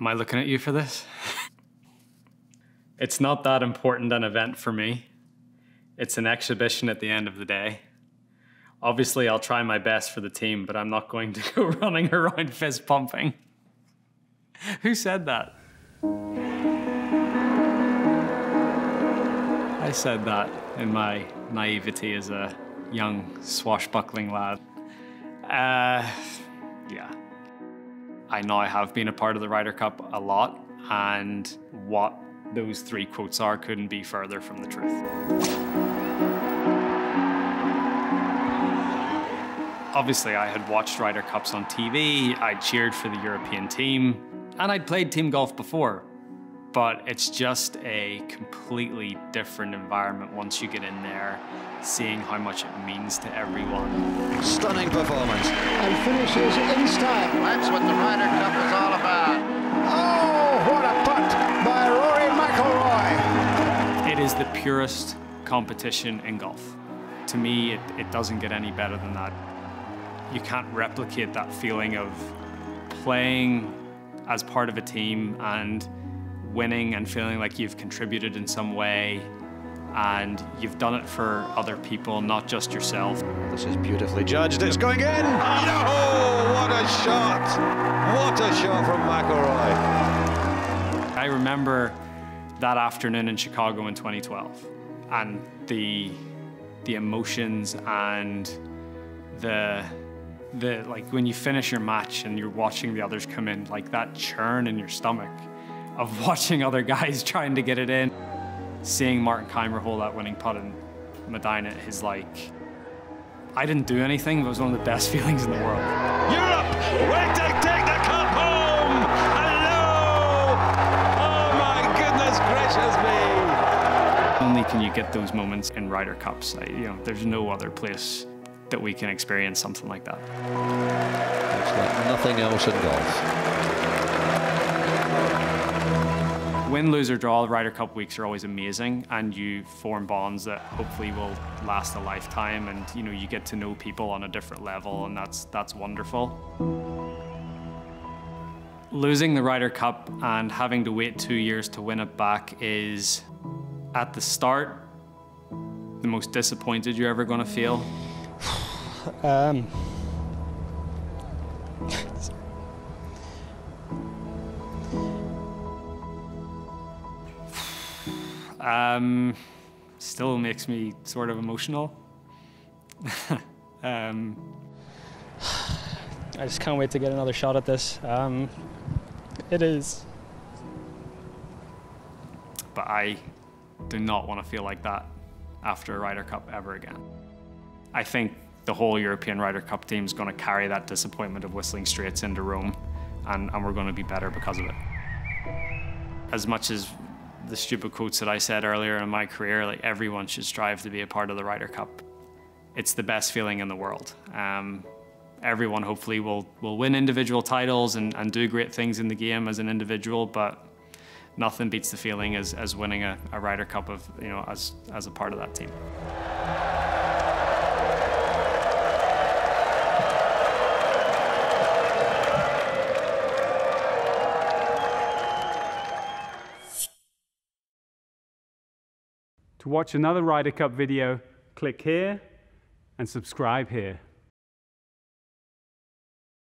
Am I looking at you for this? it's not that important an event for me. It's an exhibition at the end of the day. Obviously, I'll try my best for the team, but I'm not going to go running around fist pumping. Who said that? I said that in my naivety as a young swashbuckling lad. Uh, yeah. I now have been a part of the Ryder Cup a lot, and what those three quotes are couldn't be further from the truth. Obviously, I had watched Ryder Cups on TV, I cheered for the European team, and I'd played team golf before, but it's just a completely different environment once you get in there, seeing how much it means to everyone. Stunning performance. And finishes in style. That's what the Ryder Cup is all about. Oh, what a putt by Rory McIlroy. It is the purest competition in golf. To me, it, it doesn't get any better than that. You can't replicate that feeling of playing as part of a team and winning and feeling like you've contributed in some way and you've done it for other people, not just yourself. This is beautifully judged. It's going in. Oh, what a shot! What a shot from McIlroy. I remember that afternoon in Chicago in 2012 and the the emotions and the the like when you finish your match and you're watching the others come in like that churn in your stomach of watching other guys trying to get it in seeing Martin Kaymer hold that winning putt in Medinah is like I didn't do anything but it was one of the best feelings in the world Europe, wait to take the cup home. Hello. Oh my goodness gracious me. only can you get those moments in Ryder Cups I, you know there's no other place that we can experience something like that It's like nothing else in golf. Win, lose, or draw, the Ryder Cup weeks are always amazing, and you form bonds that hopefully will last a lifetime. And you know, you get to know people on a different level, and that's that's wonderful. Losing the Ryder Cup and having to wait two years to win it back is, at the start, the most disappointed you're ever going to feel. Um, Um, still makes me sort of emotional. um, I just can't wait to get another shot at this. Um, it is. but I do not want to feel like that after a Ryder Cup ever again. I think the whole European Ryder Cup team is going to carry that disappointment of Whistling Straits into Rome, and, and we're going to be better because of it. As much as the stupid quotes that I said earlier in my career, like everyone should strive to be a part of the Ryder Cup. It's the best feeling in the world. Um, everyone hopefully will, will win individual titles and, and do great things in the game as an individual, but nothing beats the feeling as, as winning a, a Ryder Cup of, you know, as, as a part of that team. To watch another Ryder Cup video, click here and subscribe here.